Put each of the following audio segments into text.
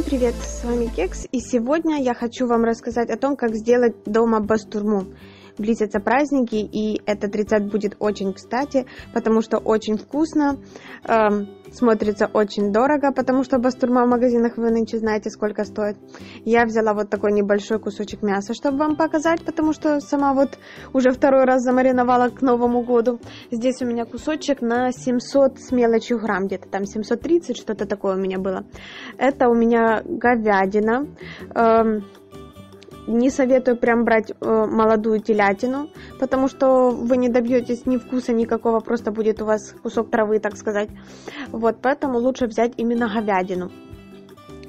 Всем привет, с вами Кекс, и сегодня я хочу вам рассказать о том, как сделать дома бастурму. Близятся праздники, и этот рецепт будет очень кстати, потому что очень вкусно, эм, смотрится очень дорого, потому что бастурма в магазинах вы нынче знаете, сколько стоит. Я взяла вот такой небольшой кусочек мяса, чтобы вам показать, потому что сама вот уже второй раз замариновала к Новому году. Здесь у меня кусочек на 700 с мелочью грамм, где-то там 730, что-то такое у меня было. Это у меня говядина. Эм, не советую прям брать э, молодую телятину, потому что вы не добьетесь ни вкуса никакого, просто будет у вас кусок травы, так сказать. Вот, поэтому лучше взять именно говядину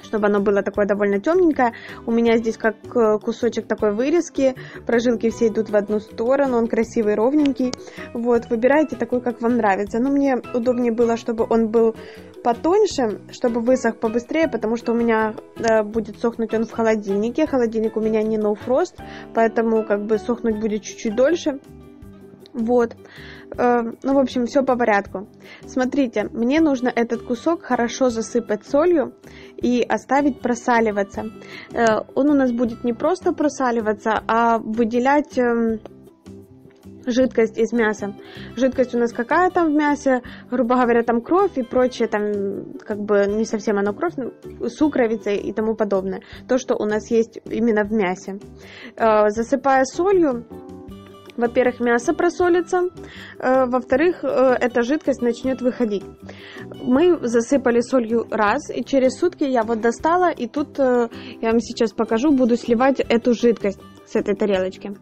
чтобы оно было такое довольно темненькое. У меня здесь как э, кусочек такой вырезки, прожилки все идут в одну сторону, он красивый, ровненький. Вот, выбирайте такой, как вам нравится. Но мне удобнее было, чтобы он был потоньше, чтобы высох побыстрее, потому что у меня э, будет сохнуть он в холодильнике. Холодильник у меня не no frost, поэтому как бы сохнуть будет чуть-чуть дольше. Вот. Э, ну, в общем, все по порядку. Смотрите, мне нужно этот кусок хорошо засыпать солью и оставить просаливаться. Э, он у нас будет не просто просаливаться, а выделять эм, жидкость из мяса. Жидкость у нас какая там в мясе, грубо говоря, там кровь и прочее, там как бы не совсем оно кровь, сукровица и тому подобное. То, что у нас есть именно в мясе. Э, засыпая солью, во-первых, мясо просолится, э, во-вторых, э, эта жидкость начнет выходить. Мы засыпали солью раз, и через сутки я вот достала, и тут э, я вам сейчас покажу, буду сливать эту жидкость с этой тарелочки.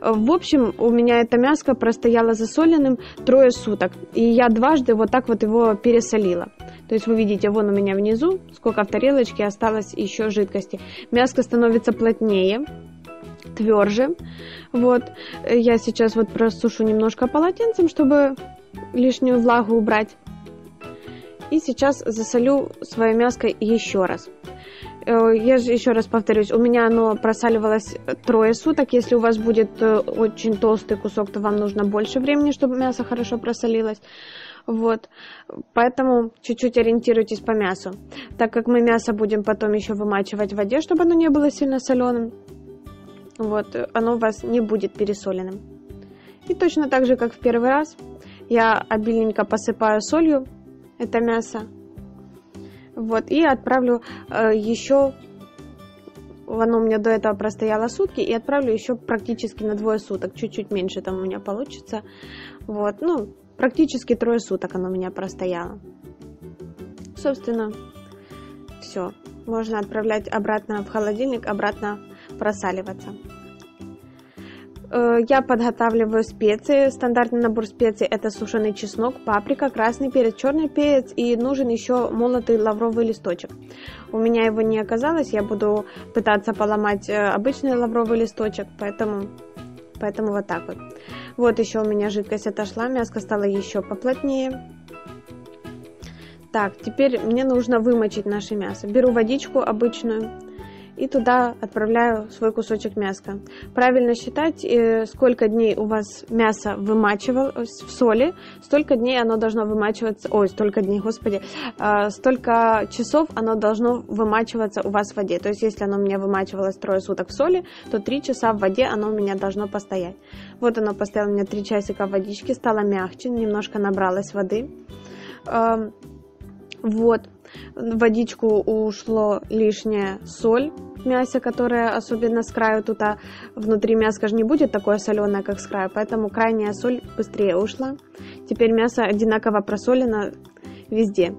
В общем, у меня это мяско простояло засоленным трое суток, и я дважды вот так вот его пересолила. То есть вы видите, вон у меня внизу, сколько в тарелочке осталось еще жидкости. Мяско становится плотнее, тверже. Вот, я сейчас вот просушу немножко полотенцем, чтобы лишнюю влагу убрать. И сейчас засолю свое мяско еще раз. Э, я же еще раз повторюсь, у меня оно просаливалось трое суток. Если у вас будет э, очень толстый кусок, то вам нужно больше времени, чтобы мясо хорошо просолилось. Вот, поэтому чуть-чуть ориентируйтесь по мясу. Так как мы мясо будем потом еще вымачивать в воде, чтобы оно не было сильно соленым, вот, оно у вас не будет пересоленным. И точно так же, как в первый раз, я обильненько посыпаю солью это мясо. Вот, и отправлю э, еще, оно у меня до этого простояло сутки, и отправлю еще практически на двое суток, чуть-чуть меньше там у меня получится. Вот, ну, практически трое суток оно у меня простояло. Собственно, все. Можно отправлять обратно в холодильник, обратно просаливаться. Э, я подготавливаю специи. Стандартный набор специй это сушеный чеснок, паприка, красный перец, черный перец и нужен еще молотый лавровый листочек. У меня его не оказалось, я буду пытаться поломать э, обычный лавровый листочек, поэтому, поэтому вот так вот. Вот еще у меня жидкость отошла, мяско стало еще поплотнее. Так, теперь мне нужно вымочить наше мясо. Беру водичку обычную, и туда отправляю свой кусочек мяска. Правильно считать, э, сколько дней у вас мясо вымачивалось в соли, столько дней оно должно вымачиваться, ой, столько дней, господи, а, столько часов оно должно вымачиваться у вас в воде. То есть, если оно у меня вымачивалось трое суток в соли, то три часа в воде оно у меня должно постоять. Вот оно постояло у меня три часика в водичке, стало мягче, немножко набралось воды. Вот, в водичку ушло лишняя соль в мясе, которая особенно с краю тут, а внутри мяска же не будет такое соленое, как с краю, поэтому крайняя соль быстрее ушла. Теперь мясо одинаково просолено везде.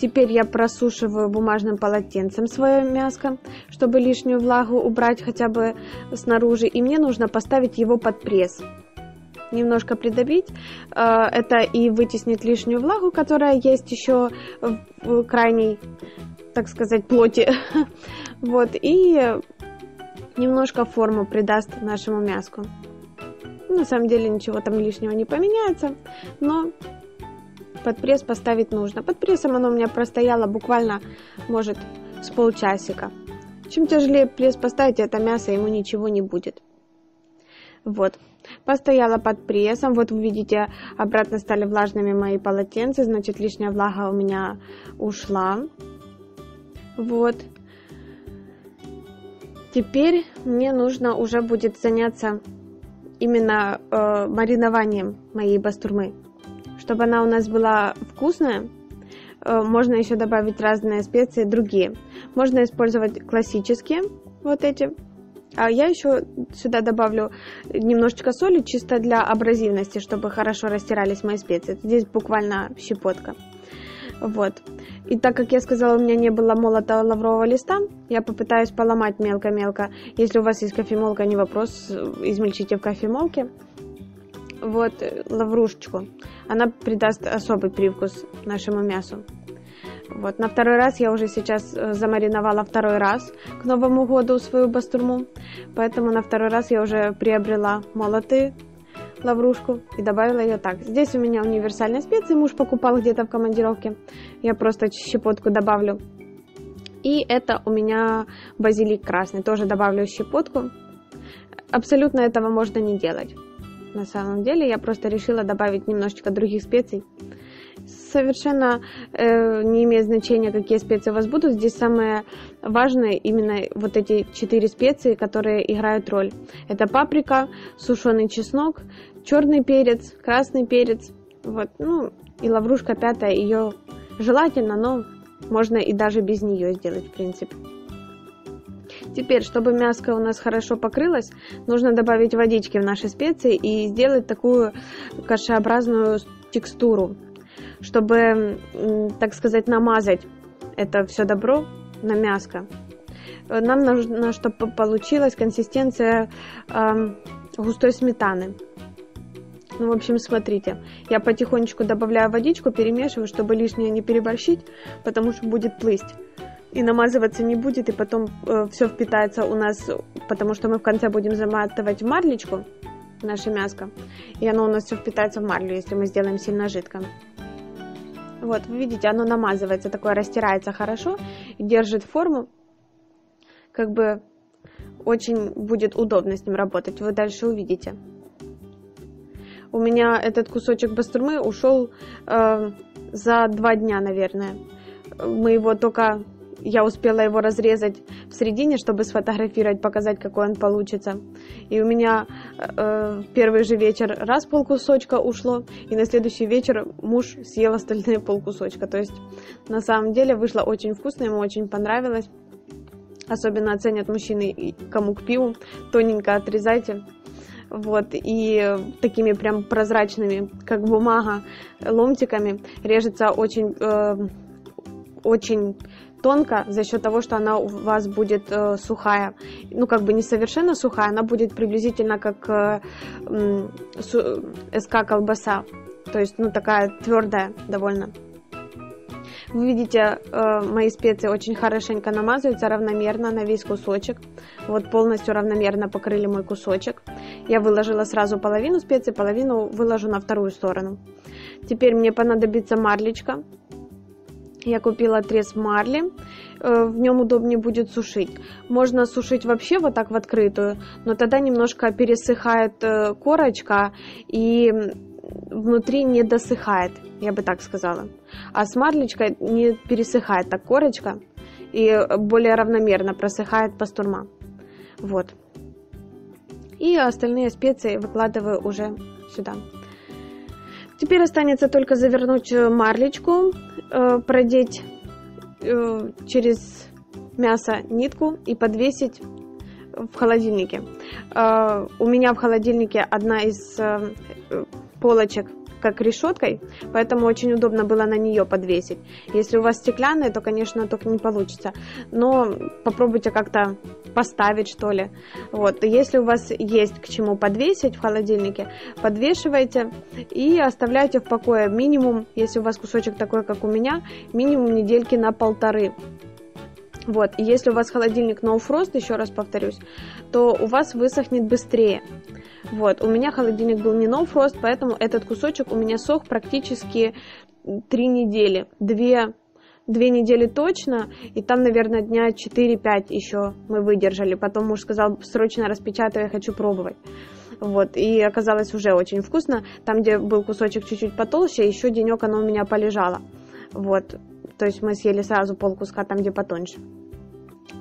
Теперь я просушиваю бумажным полотенцем свое мяско, чтобы лишнюю влагу убрать хотя бы снаружи. И мне нужно поставить его под пресс немножко придавить. Э, это и вытеснит лишнюю влагу, которая есть еще в крайней, так сказать, плоти. Вот, и немножко форму придаст нашему мяску. На самом деле ничего там лишнего не поменяется, но под пресс поставить нужно. Под прессом оно у меня простояло буквально, может, с полчасика. Чем тяжелее пресс поставить это мясо, ему ничего не будет. Вот. Постояла под прессом. Вот вы видите, обратно стали влажными мои полотенца. Значит, лишняя влага у меня ушла. Вот. Теперь мне нужно уже будет заняться именно э, маринованием моей бастурмы. Чтобы она у нас была вкусная, э, можно еще добавить разные специи, другие. Можно использовать классические, вот эти. А я еще сюда добавлю немножечко соли, чисто для абразивности, чтобы хорошо растирались мои специи. Здесь буквально щепотка. Вот. И так как я сказала, у меня не было молотого лаврового листа, я попытаюсь поломать мелко-мелко. Если у вас есть кофемолка, не вопрос, измельчите в кофемолке. Вот лаврушечку. Она придаст особый привкус нашему мясу. Вот, на второй раз я уже сейчас э, замариновала второй раз к Новому году свою бастурму, поэтому на второй раз я уже приобрела молотые лаврушку и добавила ее так. Здесь у меня универсальные специи, муж покупал где-то в командировке. Я просто щепотку добавлю. И это у меня базилик красный, тоже добавлю щепотку. Абсолютно этого можно не делать. На самом деле я просто решила добавить немножечко других специй. Совершенно э, не имеет значения, какие специи у вас будут. Здесь самое важное именно вот эти четыре специи, которые играют роль. Это паприка, сушеный чеснок, черный перец, красный перец, вот, ну, и лаврушка пятая, ее желательно, но можно и даже без нее сделать, в принципе. Теперь, чтобы мяско у нас хорошо покрылось, нужно добавить водички в наши специи и сделать такую кашеобразную текстуру, чтобы, так сказать, намазать это все добро на мяско. Нам нужно, чтобы получилась консистенция э, густой сметаны. Ну, в общем, смотрите, я потихонечку добавляю водичку, перемешиваю, чтобы лишнее не переборщить, потому что будет плыть. И намазываться не будет, и потом э, все впитается у нас, потому что мы в конце будем заматывать в марлечку наше мяско, и оно у нас все впитается в марлю, если мы сделаем сильно жидко. Вот, вы видите, оно намазывается, такое растирается хорошо держит форму, как бы очень будет удобно с ним работать, вы дальше увидите у меня этот кусочек бастурмы ушел э, за два дня, наверное. Мы его только... Я успела его разрезать в середине, чтобы сфотографировать, показать, какой он получится. И у меня э, первый же вечер раз полкусочка ушло, и на следующий вечер муж съел остальные полкусочка. То есть, на самом деле, вышло очень вкусно, ему очень понравилось. Особенно оценят мужчины, кому к пиву. Тоненько отрезайте вот, и такими прям прозрачными, как бумага, ломтиками режется очень, э, очень тонко за счет того, что она у вас будет э, сухая. Ну, как бы не совершенно сухая, она будет приблизительно как э, э, СК колбаса. То есть, ну, такая твердая довольно. Вы видите, э, мои специи очень хорошенько намазываются равномерно на весь кусочек. Вот полностью равномерно покрыли мой кусочек. Я выложила сразу половину специй, половину выложу на вторую сторону. Теперь мне понадобится марлечка. Я купила трес марли, э, в нем удобнее будет сушить. Можно сушить вообще вот так в открытую, но тогда немножко пересыхает э, корочка и внутри не досыхает, я бы так сказала. А с марлечкой не пересыхает так корочка и более равномерно просыхает пастурма. Вот. И остальные специи выкладываю уже сюда. Теперь останется только завернуть марлечку, э, продеть э, через мясо нитку и подвесить в холодильнике. Э, у меня в холодильнике одна из полочек как решеткой, поэтому очень удобно было на нее подвесить. Если у вас стеклянные, то, конечно, только не получится, но попробуйте как-то поставить, что ли. Вот. Если у вас есть к чему подвесить в холодильнике, подвешивайте и оставляйте в покое минимум, если у вас кусочек такой, как у меня, минимум недельки на полторы. Вот, и если у вас холодильник no frost, еще раз повторюсь, то у вас высохнет быстрее. Вот, у меня холодильник был не no frost, поэтому этот кусочек у меня сох практически три недели. Две, две недели точно, и там, наверное, дня 4-5 еще мы выдержали. Потом муж сказал, срочно распечатай, я хочу пробовать. Вот, и оказалось уже очень вкусно. Там, где был кусочек чуть-чуть потолще, еще денек оно у меня полежало. Вот, То есть мы съели сразу пол куска там, где потоньше.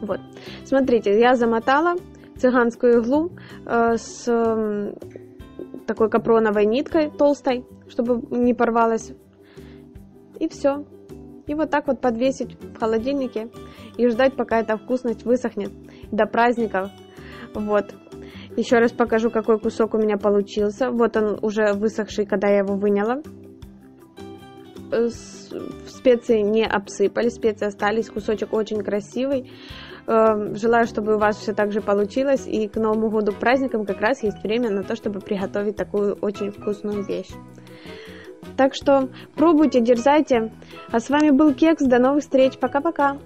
Вот. Смотрите, я замотала цыганскую иглу э, с такой капроновой ниткой толстой, чтобы не порвалась. И все. И вот так вот подвесить в холодильнике и ждать, пока эта вкусность высохнет до праздников. Вот. Еще раз покажу, какой кусок у меня получился. Вот он уже высохший, когда я его выняла. Э, специи не обсыпались, специи остались, кусочек очень красивый. Эм, желаю, чтобы у вас все так же получилось. И к Новому году, праздникам как раз есть время на то, чтобы приготовить такую очень вкусную вещь. Так что пробуйте, дерзайте. А с вами был Кекс. До новых встреч. Пока-пока.